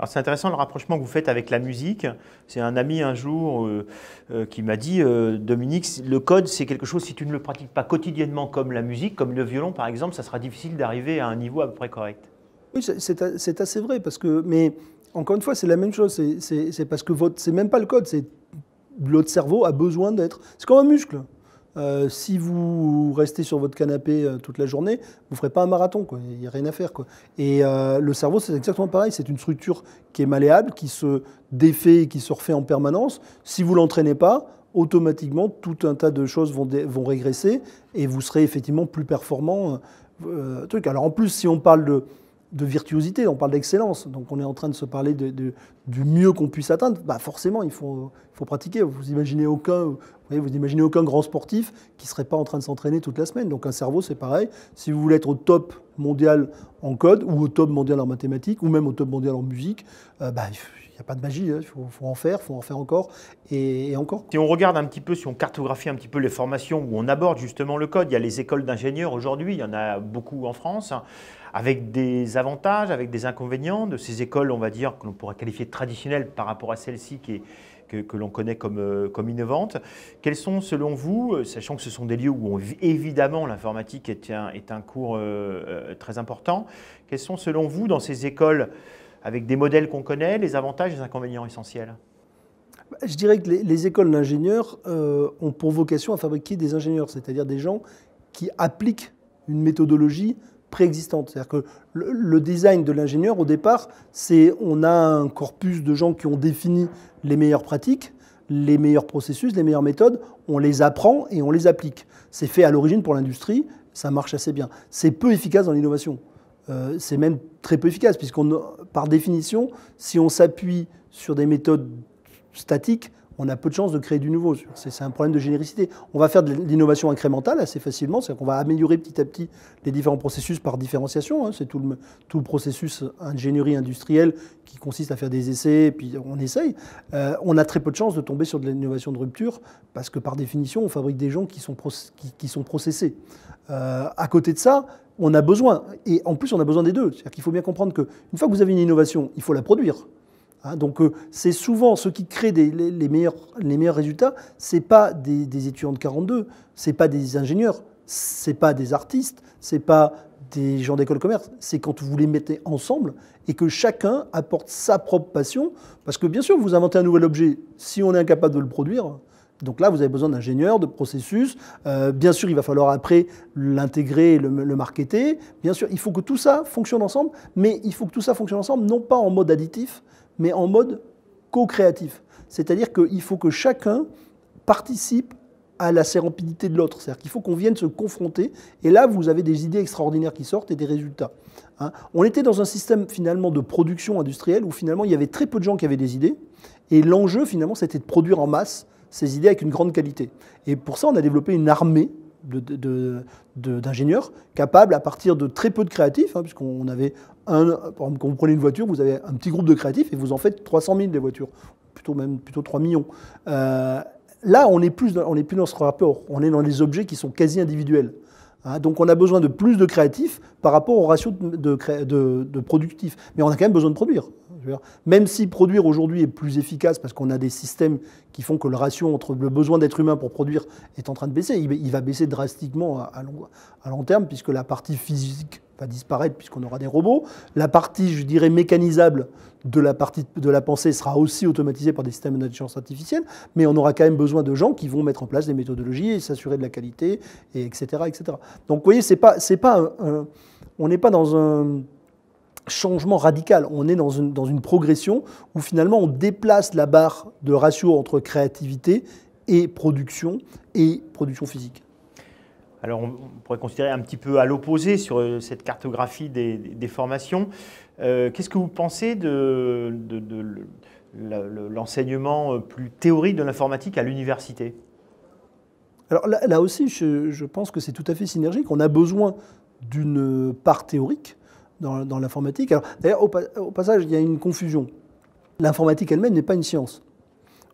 Alors c'est intéressant le rapprochement que vous faites avec la musique. C'est un ami un jour euh, euh, qui m'a dit, euh, Dominique, le code c'est quelque chose, si tu ne le pratiques pas quotidiennement comme la musique, comme le violon par exemple, ça sera difficile d'arriver à un niveau à peu près correct. Oui, c'est assez vrai, parce que, mais encore une fois, c'est la même chose. C'est parce que c'est même pas le code, c'est l'autre cerveau a besoin d'être. C'est comme un muscle. Euh, si vous restez sur votre canapé euh, toute la journée, vous ne ferez pas un marathon. Il n'y a rien à faire. Quoi. Et euh, le cerveau, c'est exactement pareil. C'est une structure qui est malléable, qui se défait et qui se refait en permanence. Si vous ne l'entraînez pas, automatiquement, tout un tas de choses vont, vont régresser et vous serez effectivement plus performant. truc. Alors en plus, si on parle de, de virtuosité, on parle d'excellence. Donc on est en train de se parler du mieux qu'on puisse atteindre. Bah forcément, il faut, pratiquer. Vous imaginez aucun, grand sportif qui ne serait pas en train de s'entraîner toute la semaine. Donc un cerveau, c'est pareil. Si vous voulez être au top mondial en code, ou au top mondial en mathématiques, ou même au top mondial en musique, euh, bah, n'y a pas de magie. Hein. Il faut, faut, en faire, il faut en faire encore et, encore. Si on regarde un petit peu, si on cartographie un petit peu les formations où on aborde justement le code, il y a les écoles d'ingénieurs aujourd'hui, il y en a beaucoup en France avec des avantages, avec des inconvénients de ces écoles, on va dire, que l'on pourrait qualifier traditionnelles par rapport à celle-ci qui que, l'on connaît comme, euh, comme innovantes. Quels sont, selon vous, euh, sachant que ce sont des lieux où évidemment l'informatique est un, est un cours euh, très important, quels sont, selon vous, dans ces écoles, avec des modèles qu'on connaît, les avantages et les inconvénients essentiels je dirais que les, les écoles d'ingénieurs ont pour vocation à fabriquer des ingénieurs, c'est-à-dire des gens qui appliquent une méthodologie préexistante. C'est-à-dire que le, design de l'ingénieur, au départ, c'est on a un corpus de gens qui ont défini les meilleures pratiques, les meilleurs processus, les meilleures méthodes, on les apprend et on les applique. C'est fait à l'origine pour l'industrie, ça marche assez bien. C'est peu efficace dans l'innovation. Euh, c'est même très peu efficace, puisqu'on, par définition, si on s'appuie sur des méthodes statiques, on a peu de chances de créer du nouveau. C'est un problème de généricité. On va faire de l'innovation incrémentale assez facilement, c'est-à-dire qu'on va améliorer petit à petit les différents processus par différenciation. Hein. C'est tout le, processus ingénierie industrielle qui consiste à faire des essais, puis on essaye. Euh, on a très peu de chances de tomber sur de l'innovation de rupture, parce que par définition, on fabrique des gens qui sont, qui, sont processés. Euh, à côté de ça, on a besoin, et en plus on a besoin des deux. C'est-à-dire qu'il faut bien comprendre qu'une fois que vous avez une innovation, il faut la produire. Hein, donc euh, c'est souvent ce qui crée les, meilleurs, les meilleurs résultats, ce n'est pas des, étudiants de 42, ce n'est pas des ingénieurs, ce n'est pas des artistes, ce n'est pas des gens d'école de commerce, c'est quand vous les mettez ensemble et que chacun apporte sa propre passion, parce que bien sûr vous inventez un nouvel objet, si on est incapable de le produire, donc là, vous avez besoin d'ingénieurs, de processus. Euh, bien sûr, il va falloir après l'intégrer, le, marketer. Bien sûr, il faut que tout ça fonctionne ensemble, mais il faut que tout ça fonctionne ensemble, non pas en mode additif, mais en mode co-créatif. C'est-à-dire qu'il faut que chacun participe à la sérendipité de l'autre. C'est-à-dire qu'il faut qu'on vienne se confronter. Et là, vous avez des idées extraordinaires qui sortent et des résultats. Hein. On était dans un système finalement de production industrielle où finalement il y avait très peu de gens qui avaient des idées. Et l'enjeu finalement, c'était de produire en masse ces idées avec une grande qualité. Et pour ça, on a développé une armée d'ingénieurs capables, à partir de très peu de créatifs, hein, puisqu'on avait un, par quand vous prenez une voiture, vous avez un petit groupe de créatifs et vous en faites 300 000 des voitures, plutôt même plutôt 3 millions. Euh, là, on n'est plus, plus dans ce rapport, on est dans les objets qui sont quasi individuels. Hein. donc on a besoin de plus de créatifs par rapport au ratio de, productifs. Mais on a quand même besoin de produire. Même si produire aujourd'hui est plus efficace parce qu'on a des systèmes qui font que le ratio entre le besoin d'être humain pour produire est en train de baisser, il va baisser drastiquement à long, terme puisque la partie physique va disparaître puisqu'on aura des robots. La partie, je dirais, mécanisable de la partie de la pensée sera aussi automatisée par des systèmes d'intelligence artificielle, mais on aura quand même besoin de gens qui vont mettre en place des méthodologies et s'assurer de la qualité, et etc., etc. Donc, vous voyez, c'est pas, c'est pas on n'est pas dans un changement radical. On est dans une, dans une progression où finalement on déplace la barre de ratio entre créativité et production et production physique. Alors on pourrait considérer un petit peu à l'opposé sur euh, cette cartographie des, des formations. Euh, qu'est-ce que vous pensez de, de, l'enseignement plus théorique de l'informatique à l'université? Alors là, là aussi, je, je, pense que c'est tout à fait synergique. On a besoin d'une part théorique, dans, l'informatique. D'ailleurs, au, passage, il y a une confusion. L'informatique elle-même n'est pas une science.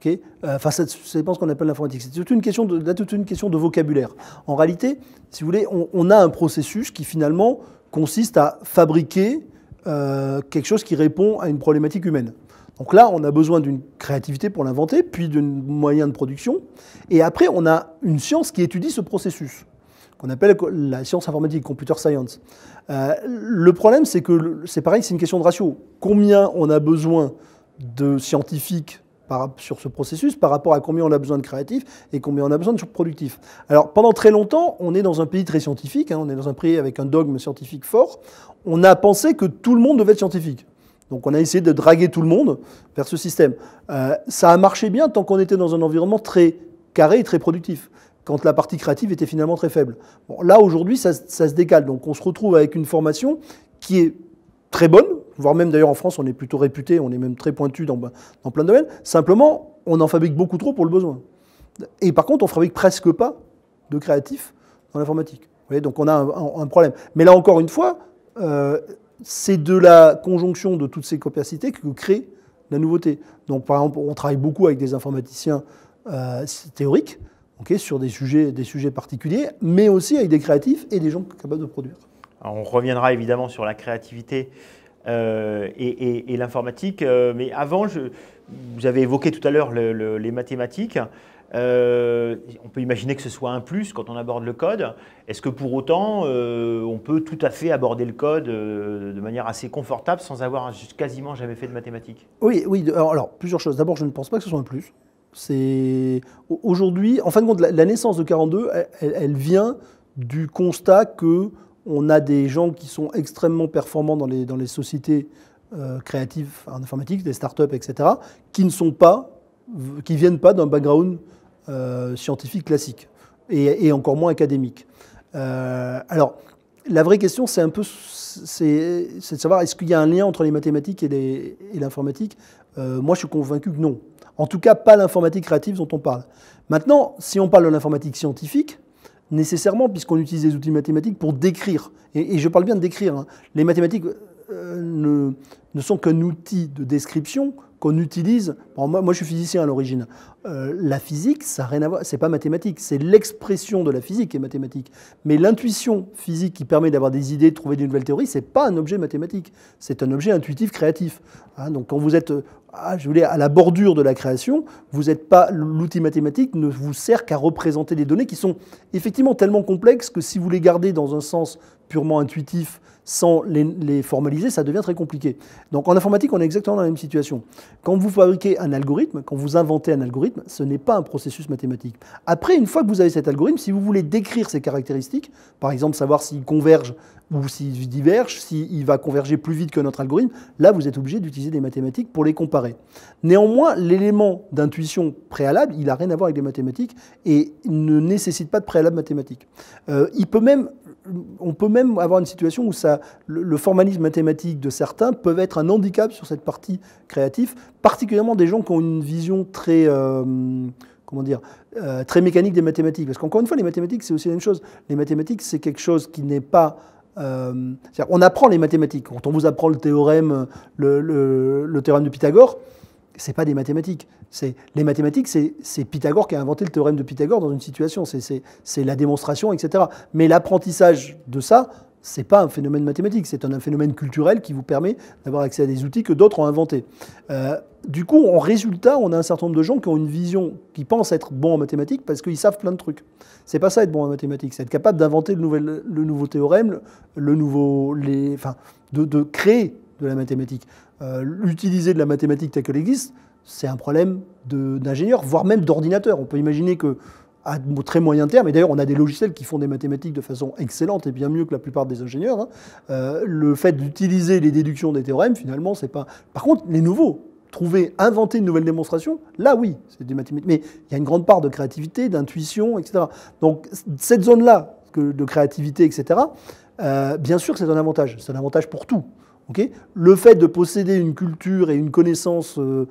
Okay euh, enfin, ça, dépend ce qu'on appelle l'informatique. C'est toute une question de, toute une question de vocabulaire. En réalité, si vous voulez, on, a un processus qui finalement consiste à fabriquer euh, quelque chose qui répond à une problématique humaine. Donc là, on a besoin d'une créativité pour l'inventer, puis d'un moyen de production. Et après, on a une science qui étudie ce processus, qu'on appelle la science informatique, computer science. Euh, le problème, c'est que c'est pareil, c'est une question de ratio. Combien on a besoin de scientifiques sur ce processus par rapport à combien on a besoin de créatifs et combien on a besoin de productifs? Alors pendant très longtemps, on est dans un pays très scientifique, hein, on est dans un pays avec un dogme scientifique fort. On a pensé que tout le monde devait être scientifique. Donc on a essayé de draguer tout le monde vers ce système. Euh, ça a marché bien tant qu'on était dans un environnement très carré et très productif, quand la partie créative était finalement très faible. Là aujourd'hui, ça, se décale. Donc on se retrouve avec une formation qui est très bonne, voire même d'ailleurs en France, on est plutôt réputé, on est même très pointu dans, dans plein de domaines. Simplement, on en fabrique beaucoup trop pour le besoin. Et par contre, on fabrique presque pas de créatifs dans l'informatique. Donc on a un, problème. Mais là encore une fois, euh, c'est de la conjonction de toutes ces capacités que crée la nouveauté. Donc par exemple, on travaille beaucoup avec des informaticiens euh, théoriques, sur des sujets, des sujets particuliers, mais aussi avec des créatifs et des gens capables de produire. on reviendra évidemment sur la créativité euh, et, l'informatique. Euh, mais avant, vous avez évoqué tout à l'heure les mathématiques. Euh, on peut imaginer que ce soit un plus quand on aborde le code. Est-ce que pour autant, on peut tout à fait aborder le code de manière assez confortable sans avoir quasiment jamais fait de mathématiques? Oui, oui. Alors, plusieurs choses. D'abord, je ne pense pas que ce soit un plus. Aujourd'hui, en fin de compte, la, naissance de 42, elle vient du constat que on a des gens qui sont extrêmement performants dans les, sociétés euh, créatives en informatique, des startups, etc., qui ne sont pas, qui viennent pas d'un background euh, scientifique classique et, encore moins académique. Euh, alors, la vraie question, c'est un peu, c'est, de savoir est-ce qu'il y a un lien entre les mathématiques et l'informatique? moi, je suis convaincu que non. En tout cas, pas l'informatique créative dont on parle. Maintenant, si on parle de l'informatique scientifique, nécessairement, puisqu'on utilise des outils mathématiques pour décrire. Et, je parle bien de décrire. Hein. Les mathématiques euh, ne, ne, sont qu'un outil de description qu'on utilise. moi, je suis physicien à l'origine. Euh, la physique, ça n'a rien à voir. C'est pas mathématique. C'est l'expression de la physique qui est mathématique. Mais l'intuition physique qui permet d'avoir des idées, de trouver des nouvelles théories, c'est pas un objet mathématique. C'est un objet intuitif, créatif. Hein, donc, quand vous êtes ah, je voulais, à la bordure de la création, vous n'êtes pas l'outil mathématique ne vous sert qu'à représenter des données qui sont effectivement tellement complexes que si vous les gardez dans un sens purement intuitif, sans les, formaliser, ça devient très compliqué. Donc en informatique, on est exactement dans la même situation. Quand vous fabriquez un algorithme, quand vous inventez un algorithme, ce n'est pas un processus mathématique. Après, une fois que vous avez cet algorithme, si vous voulez décrire ses caractéristiques, par exemple savoir s'il converge ou s'il diverge, s'il va converger plus vite que notre algorithme, là, vous êtes obligé d'utiliser des mathématiques pour les comparer. Néanmoins, l'élément d'intuition préalable, il n'a rien à voir avec les mathématiques et ne nécessite pas de préalable mathématique. Euh, il peut même on peut même avoir une situation où ça, le, formalisme mathématique de certains peut être un handicap sur cette partie créative, particulièrement des gens qui ont une vision très, euh, comment dire, euh, très mécanique des mathématiques. Parce qu'encore une fois, les mathématiques, c'est aussi la même chose. Les mathématiques, c'est quelque chose qui n'est pas... Euh, on apprend les mathématiques. Quand on vous apprend le théorème, le théorème de Pythagore, c'est pas des mathématiques. C'est les mathématiques, c'est Pythagore qui a inventé le théorème de Pythagore dans une situation. C'est la démonstration, etc. Mais l'apprentissage de ça, c'est pas un phénomène mathématique, c'est un, phénomène culturel qui vous permet d'avoir accès à des outils que d'autres ont inventés. Euh, du coup, en résultat, on a un certain nombre de gens qui ont une vision, qui pensent être bons en mathématiques parce qu'ils savent plein de trucs. C'est pas ça être bon en mathématiques, c'est être capable d'inventer le, nouveau théorème, le nouveau, enfin, de, créer de la mathématique. Euh, de la mathématique telle qu'elle existe, c'est un problème d'ingénieur, voire même d'ordinateur. On peut imaginer que à très moyen terme, et d'ailleurs on a des logiciels qui font des mathématiques de façon excellente et bien mieux que la plupart des ingénieurs, hein, euh, le fait d'utiliser les déductions des théorèmes, finalement, c'est pas... Par contre, les nouveaux, trouver, inventer une nouvelle démonstration, là oui, c'est des mathématiques. Mais il y a une grande part de créativité, d'intuition, etc. Donc cette zone-là de créativité, etc., euh, bien sûr c'est un avantage. C'est un avantage pour tout le fait de posséder une culture et une connaissance euh,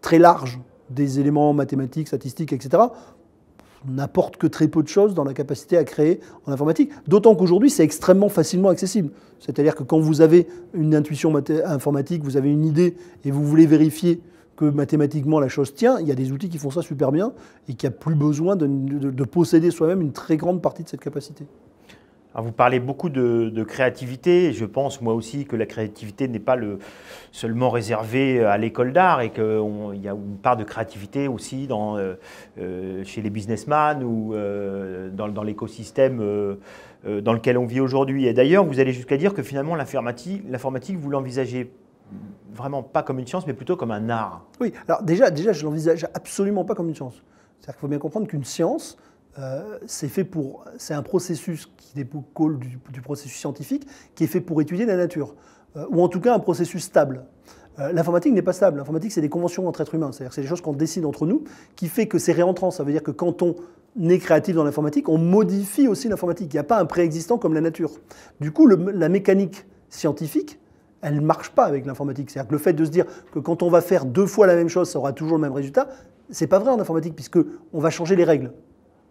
très large des éléments mathématiques, statistiques, etc., n'apporte que très peu de choses dans la capacité à créer en informatique. D'autant qu'aujourd'hui, c'est extrêmement facilement accessible. C'est-à-dire que quand vous avez une intuition informatique, vous avez une idée et vous voulez vérifier que mathématiquement la chose tient, il y a des outils qui font ça super bien et qui a plus besoin de posséder soi-même une très grande partie de cette capacité. Vous parlez beaucoup de, créativité. Je pense moi aussi que la créativité n'est pas le, seulement réservée à l'école d'art et qu'il y a une part de créativité aussi euh, euh, chez les businessmen ou euh, dans, l'écosystème dans lequel on vit aujourd'hui. Et d'ailleurs, vous allez jusqu'à dire que finalement l'informatique, vous l'envisagez vraiment pas comme une science, mais plutôt comme un art. Oui, alors déjà, déjà je l'envisage absolument pas comme une science. C'est-à-dire qu'il faut bien comprendre qu'une science, euh, c'est fait pour, c'est un processus qui découle du, processus scientifique, qui est fait pour étudier la nature, euh, ou en tout cas un processus stable. Euh, l'informatique n'est pas stable. L'informatique, c'est des conventions entre êtres humains. C'est-à-dire, c'est des choses qu'on décide entre nous, qui fait que c'est réentrant. Ça veut dire que quand on est créatif dans l'informatique, on modifie aussi l'informatique. Il n'y a pas un préexistant comme la nature. Du coup, la mécanique scientifique, elle ne marche pas avec l'informatique. C'est-à-dire que le fait de se dire que quand on va faire deux fois la même chose, ça aura toujours le même résultat, c'est pas vrai en informatique, puisque on va changer les règles.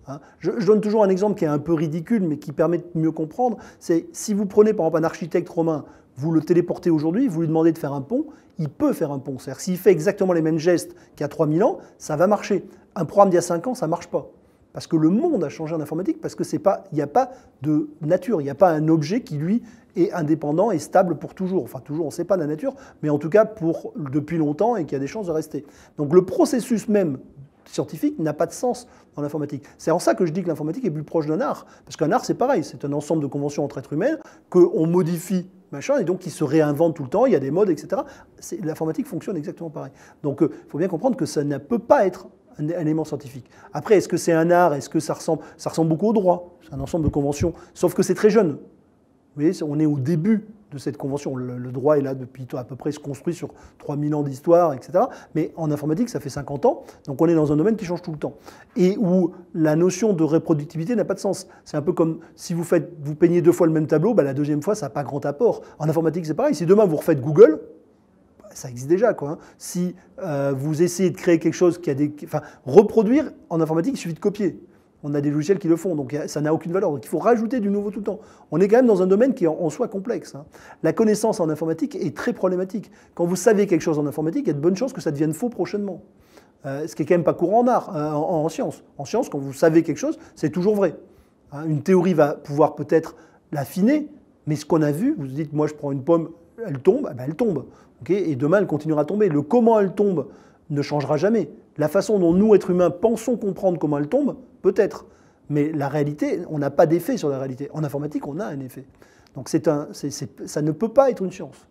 Hein. Je, donne toujours un exemple qui est un peu ridicule, mais qui permet de mieux comprendre. C'est si vous prenez par exemple un architecte romain, vous le téléportez aujourd'hui, vous lui demandez de faire un pont, il peut faire un pont. C'est-à-dire s'il fait exactement les mêmes gestes qu'il y a 3000 ans, ça va marcher. Un programme d'il y a 5 ans, ça ne marche pas. Parce que le monde a changé en informatique, parce qu'il n'y a pas de nature, il n'y a pas un objet qui, lui, est indépendant et stable pour toujours. Enfin, toujours, on ne sait pas la nature, mais en tout cas pour depuis longtemps et qu'il y a des chances de rester. Donc le processus même scientifique n'a pas de sens dans l'informatique. C'est en ça que je dis que l'informatique est plus proche d'un art. Parce qu'un art, c'est pareil, c'est un ensemble de conventions entre êtres humains qu'on modifie, machin, et donc qui se réinvente tout le temps, il y a des modes, etc. L'informatique fonctionne exactement pareil. Donc il faut bien comprendre que ça ne peut pas être un, élément scientifique. Après, est-ce que c'est un art? Est-ce que ça ressemble Ça ressemble beaucoup au droit? C'est un ensemble de conventions, sauf que c'est très jeune. Vous voyez, on est au début de cette convention. Le, droit est là depuis à peu près se construit sur 3000 ans d'histoire, etc. Mais en informatique, ça fait 50 ans. Donc on est dans un domaine qui change tout le temps. Et où la notion de reproductivité n'a pas de sens. C'est un peu comme si vous, faites, vous peignez deux fois le même tableau, bah, la deuxième fois, ça n'a pas grand apport. En informatique, c'est pareil. Si demain vous refaites Google, bah, ça existe déjà. Quoi, hein. Si euh, vous essayez de créer quelque chose qui a des... Enfin, reproduire, en informatique, il suffit de copier. On a des logiciels qui le font, donc ça n'a aucune valeur. Donc il faut rajouter du nouveau tout le temps. On est quand même dans un domaine qui est en soi complexe. Hein. La connaissance en informatique est très problématique. Quand vous savez quelque chose en informatique, il y a de bonnes chances que ça devienne faux prochainement. Euh, ce qui est quand même pas courant en art, euh, en, en, science. En science, quand vous savez quelque chose, c'est toujours vrai. Hein. Une théorie va pouvoir peut-être l'affiner, mais ce qu'on a vu, vous dites, moi je prends une pomme, elle tombe, eh ben, elle tombe. et demain, elle continuera à tomber. Le comment elle tombe ne changera jamais. La façon dont nous, êtres humains, pensons comprendre comment elle tombe, peut-être. Mais la réalité, on n'a pas d'effet sur la réalité. En informatique, on a un effet. Donc un, ça ne peut pas être une science.